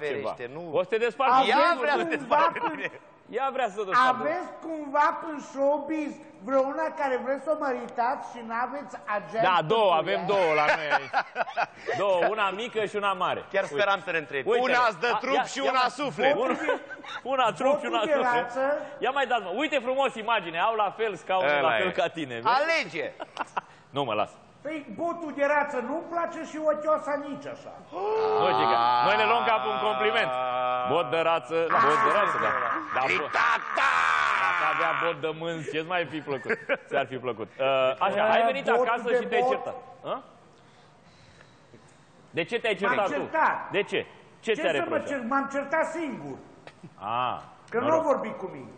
ceva. Ferește, nu. O să te desparți. Aveți Ea vrea să te cumva dezbate cu până- mine. Ea vrea să te desparți. Aveți cumva în showbiz vreuna care vreți să o măritați și n-aveți agent? Da, două, pentru avem ea? două la noi aici. Două, una mică și una mare. Chiar Uite. speram să ne întrebi. Uite, Una îți dă a, trup ia- și ia una mai- suflet. Una, una trup și una Votul de suflet. rață. Ia mai dați, mă. Uite frumos imagine. Au la fel scaune, Ăla la fel e. ca tine. vezi? Alege. Nu mă las. Păi, botul de rață nu-mi place și ochioasa nici așa. Nu, Gica. Noi ne luăm ca pe un compliment. Bot de rață, bot de rață, da. da bot. Tata! Dacă avea bot de mânzi, ce-ți mai fi plăcut? Ți-ar fi plăcut. Uh, așa, ai venit Bot acasă de și te-ai bot. certat. A? De ce te-ai M-am certat tu? certat. De ce? Ce Ce ți-a să mă reproșat? cer? M-am certat singur. Ah, Că mă nu rog. au vorbit cu mine.